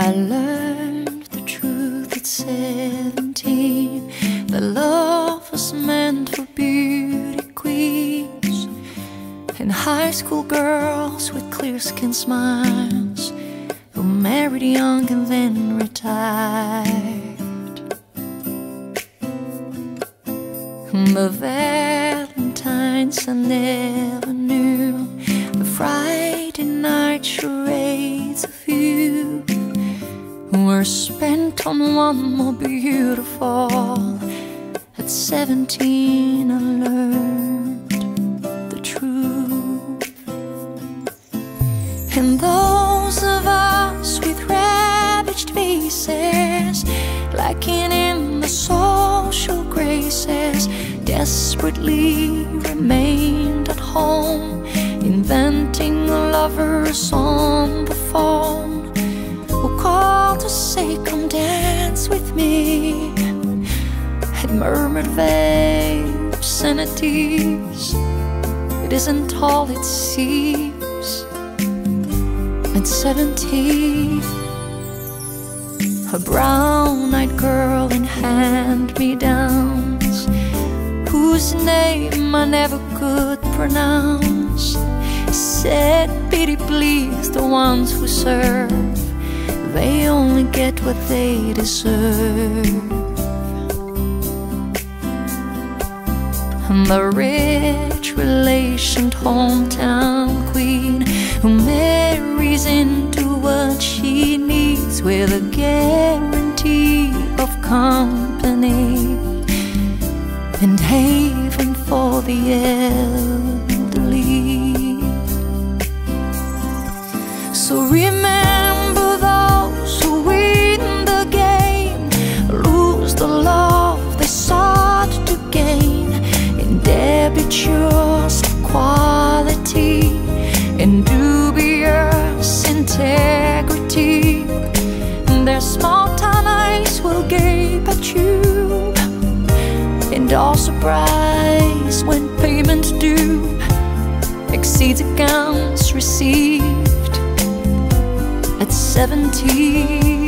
I learned the truth at 17 That love was meant for beauty queens. And high school girls with clear skin smiles Who married young and then retired. But Valentine's I never Were spent on one more beautiful At seventeen I learned the truth. And those of us with ravaged faces Lacking in the social graces Desperately remained at home Inventing lovers on the phone Vague obscenities It isn't all it seems. At seventeen a brown-eyed girl in hand-me-downs Whose name I never could pronounce. Said pity please the ones who serve. They only get what they deserve The rich relationed hometown queen Who marries into what she needs With a guarantee of company And haven for the elderly. So remember tube And all surprise when payments due Exceeds accounts received At 17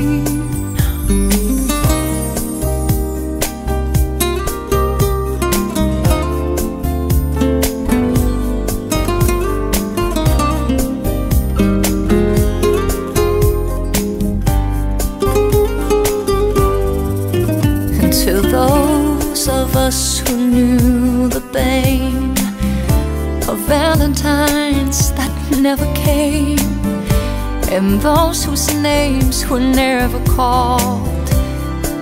to those of us who knew the pain Of Valentines that never came And those whose names were never called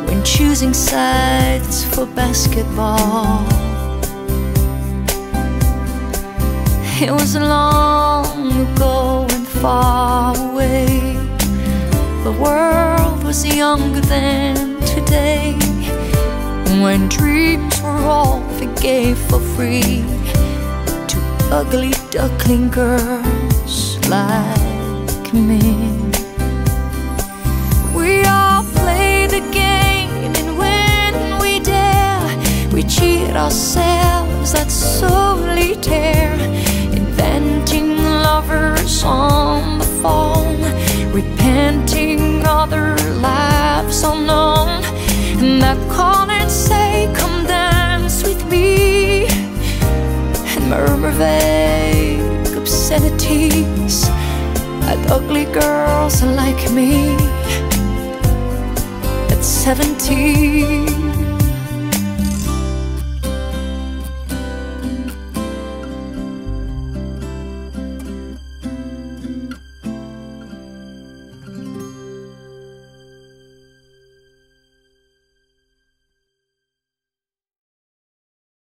When choosing sides for basketball. It was long ago and far away. The world was younger than today When dreams were all we gave for free. To ugly duckling girls like me. We all play the game and when we dare We cheat ourselves at solitaire At ugly girls like me At seventeen